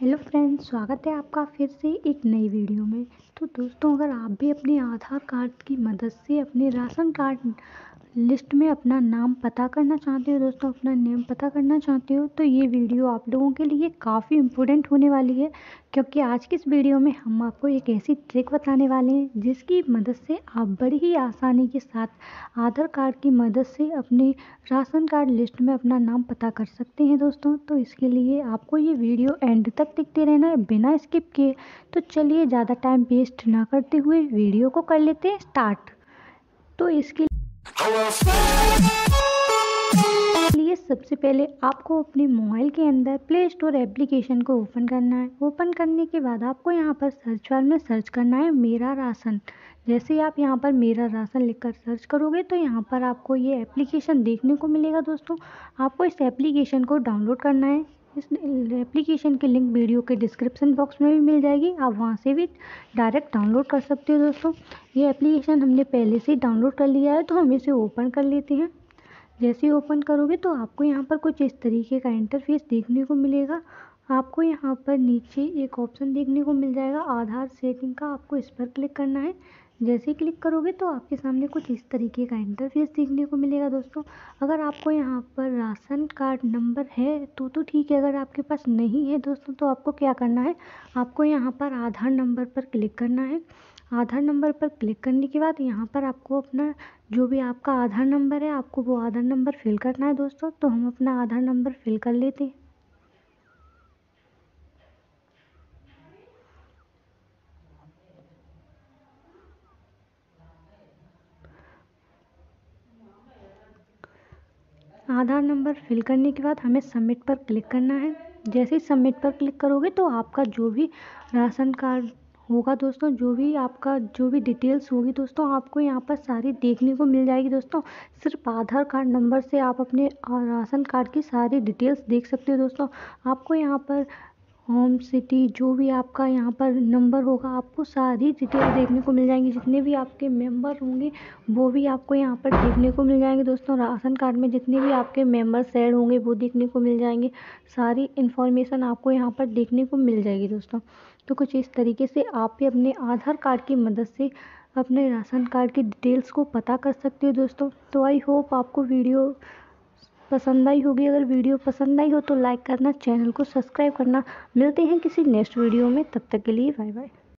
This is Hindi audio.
हेलो फ्रेंड्स, स्वागत है आपका फिर से एक नई वीडियो में। तो दोस्तों, अगर आप भी अपने आधार कार्ड की मदद से अपने राशन कार्ड लिस्ट में अपना नाम पता करना चाहते हो दोस्तों, अपना नेम पता करना चाहते हो तो ये वीडियो आप लोगों के लिए काफ़ी इम्पोर्टेंट होने वाली है, क्योंकि आज की इस वीडियो में हम आपको एक ऐसी ट्रिक बताने वाले हैं, जिसकी मदद से आप बड़ी ही आसानी के साथ आधार कार्ड की मदद से अपने राशन कार्ड लिस्ट में अपना नाम पता कर सकते हैं दोस्तों। तो इसके लिए आपको ये वीडियो एंड तक देखते रहना है, बिना स्किप किए। तो चलिए ज़्यादा टाइम वेस्ट ना करते हुए वीडियो को कर लेते हैं स्टार्ट तो इसके लिए सबसे पहले आपको अपने मोबाइल के अंदर प्ले स्टोर एप्लीकेशन को ओपन करना है। ओपन करने के बाद आपको यहाँ पर सर्च बार में सर्च करना है मेरा राशन। जैसे आप यहाँ पर मेरा राशन लिखकर सर्च करोगे तो यहाँ पर आपको ये एप्लीकेशन देखने को मिलेगा दोस्तों। आपको इस एप्लीकेशन को डाउनलोड करना है। इस एप्लीकेशन के लिंक वीडियो के डिस्क्रिप्शन बॉक्स में भी मिल जाएगी। आप वहाँ से भी डायरेक्ट डाउनलोड कर सकते हो दोस्तों। ये एप्लीकेशन हमने पहले से ही डाउनलोड कर लिया है तो हम इसे ओपन कर लेते हैं। जैसे ही ओपन करोगे तो आपको यहाँ पर कुछ इस तरीके का इंटरफेस देखने को मिलेगा। आपको यहाँ पर नीचे एक ऑप्शन देखने को मिल जाएगा, आधार सेटिंग का आपको इस पर क्लिक करना है। जैसे क्लिक करोगे तो आपके सामने कुछ इस तरीके का इंटरफेस देखने को मिलेगा दोस्तों। अगर आपको यहाँ पर राशन कार्ड नंबर है तो तो ठीक है, अगर आपके पास नहीं है दोस्तों तो आपको क्या करना है? आपको यहाँ पर आधार नंबर पर क्लिक करना है। आधार नंबर पर क्लिक करने के बाद यहाँ पर आपको अपना जो भी आपका आधार नंबर है, आपको वो आधार नंबर फिल करना है दोस्तों। तो हम अपना आधार नंबर फिल कर लेते हैं। आधार नंबर फिल करने के बाद हमें सबमिट पर क्लिक करना है। जैसे ही सबमिट पर क्लिक करोगे तो आपका जो भी राशन कार्ड होगा दोस्तों, जो भी आपका, जो भी डिटेल्स होगी दोस्तों, आपको यहाँ पर सारी देखने को मिल जाएगी दोस्तों। सिर्फ़ आधार कार्ड नंबर से आप अपने राशन कार्ड की सारी डिटेल्स देख सकते हो दोस्तों। आपको यहाँ पर होम सिटी जो भी आपका यहाँ पर नंबर होगा, आपको सारी डिटेल देखने को मिल जाएँगी। जितने भी आपके मेंबर होंगे, वो भी आपको यहाँ पर देखने को मिल जाएँगे। दोस्तों, राशन कार्ड में जितने भी आपके मेंबर्स ऐड होंगे, वो देखने को मिल जाएँगे। सारी इन्फॉर्मेशन आपको यहाँ पर देखने को मिल जाएगी, दोस्तों। तो कुछ इस तरीके से आप भी अपने आधार कार्ड की मदद से अपने राशन कार्ड की डिटेल्स को पता कर सकते हो, दोस्तों। तो आई होप आपको वीडियो पसंद आई होगी। अगर वीडियो पसंद आई हो तो लाइक करना, चैनल को सब्सक्राइब करना। मिलते हैं किसी नेक्स्ट वीडियो में। तब तक के लिए बाय बाय।